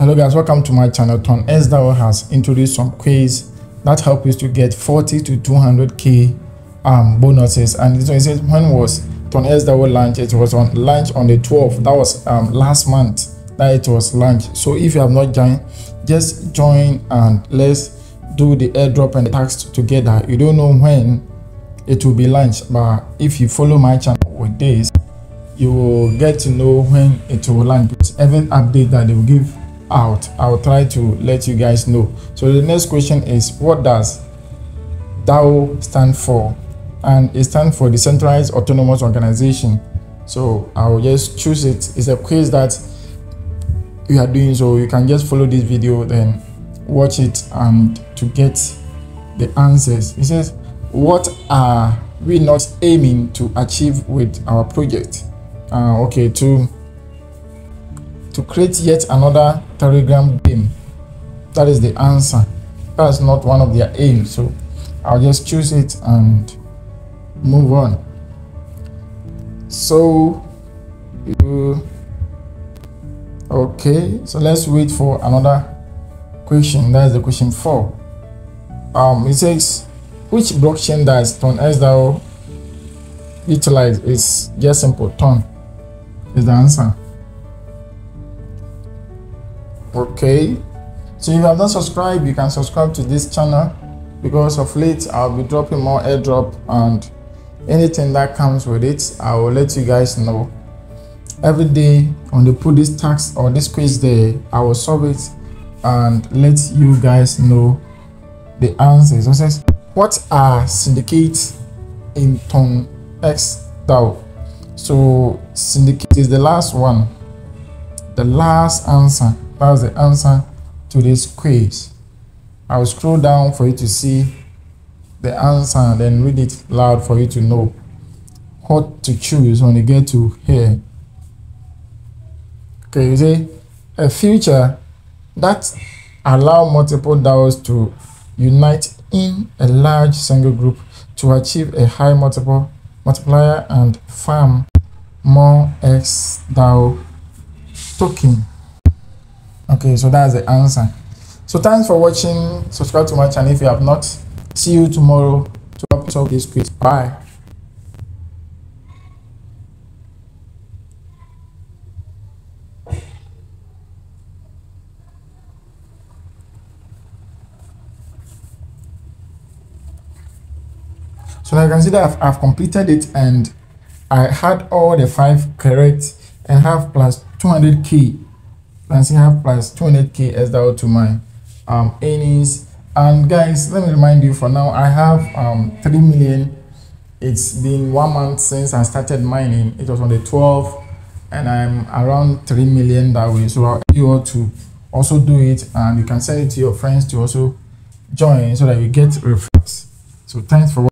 hello guys welcome to my channel TONxDAO has introduced some quiz that help you to get 40 to 200k um bonuses. And one it says when was TONxDAO launch it was on launch on the 12th that was um last month that it was launched. So if you have not joined just join and let's do the airdrop and the tax together. You don't know when it will be launched but if you follow my channel with this you will get to know when it will launch. Every update that they will give out. I'll try to let you guys know. So the next question is what does dao stand for? And it stands for decentralized autonomous organization. So i'll just choose it. It's a quiz that you are doing so you can just follow this video then watch it and to get the answers. It says what are we not aiming to achieve with our project? Uh, okay to to create yet another telegram game. That is the answer. That's not one of their aims so i'll just choose it and move on. So you okay so let's wait for another question. That's the question four. Um it says which blockchain does TONxDAO utilize? Is just simple ton is the answer okay. So if you have not subscribed you can subscribe to this channel. Because of late i'll be dropping more airdrop and anything that comes with it i will let you guys know. Every day on the put this tax or this quiz day i will solve it and let you guys know the answers. So says what are syndicates in ton x dao so syndicate is the last one. The last answer that's the answer to this quiz. I'll scroll down for you to see the answer and then read it loud for you to know what to choose when you get to here. Okay, you say a future that allow multiple DAOs to unite in a large single group to achieve a high multiple multiplier and farm more X DAO token okay so that's the answer. So thanks for watching. Subscribe to my channel if you have not. See you tomorrow to help solve this quiz. Bye. So now you can see that I've, I've completed it and I had all the five correct and have plus 200k Nancy have plus 200k XDAO to my um, earnings. And guys, let me remind you for now, I have um, 3 million. It's been one month since I started mining. It was on the 12th and I'm around 3 million that way. So I'll you all to also do it and you can send it to your friends to also join so that you get referrals. So thanks for watching.